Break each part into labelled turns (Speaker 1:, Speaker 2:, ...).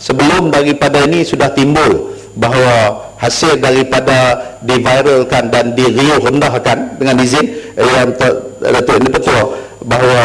Speaker 1: sebelum daripada ini sudah timbul bahawa hasil daripada diviralkan dan diriuh rendahkan dengan izin eh, yang Datuk ini betul bahawa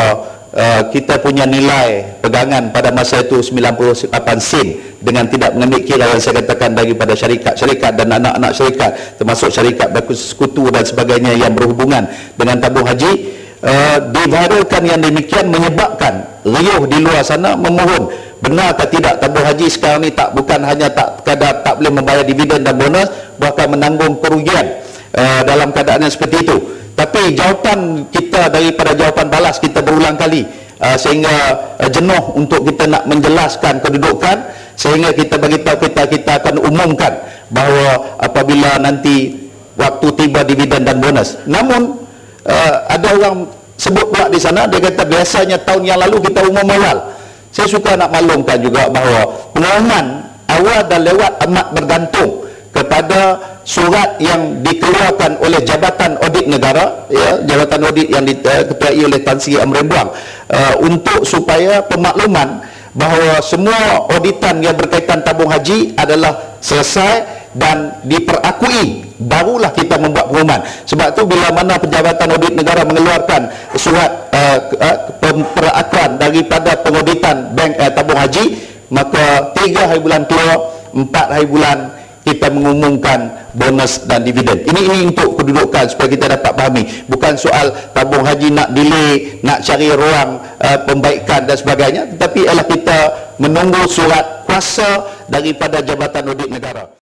Speaker 1: uh, kita punya nilai pegangan pada masa itu 98 sen dengan tidak mengambil kira yang saya katakan daripada syarikat-syarikat dan anak-anak syarikat termasuk syarikat sekutu dan sebagainya yang berhubungan dengan tabung haji uh, diviralkan yang demikian menyebabkan riuh di luar sana memohon benar atau tidak tabung haji sekarang ni tak bukan hanya tak kadar tak boleh membayar dividen dan bonus bahkan menanggung kerugian uh, dalam keadaan yang seperti itu. Tapi jawapan kita daripada jawapan balas kita berulang kali uh, sehingga uh, jenuh untuk kita nak menjelaskan kedudukan sehingga kita beritahu kita kita akan umumkan bahawa apabila nanti waktu tiba dividen dan bonus. Namun uh, ada orang sebut pula di sana dia kata biasanya tahun yang lalu kita umum awal saya suka nak maklumkan juga bahawa pengumuman awal dan lewat amat bergantung kepada surat yang dikeluarkan oleh Jabatan Audit Negara ya Jabatan Audit yang diketuai oleh Tan Sri Amrembuang uh, untuk supaya pemakluman bahawa semua auditan yang berkaitan tabung haji adalah selesai dan diperakui barulah kita membuat pengumuman sebab tu bila mana Penjabatan Audit Negara mengeluarkan surat uh, uh, perakuan daripada pengauditan bank uh, tabung haji maka 3 hari bulan keluar 4 hari bulan kita mengumumkan bonus dan dividen. Ini ini untuk kedudukan supaya kita dapat pahami. Bukan soal tabung haji nak delay, nak cari ruang uh, pembaikan dan sebagainya, tetapi ialah kita menunggu surat kuasa daripada Jabatan Audit Negara.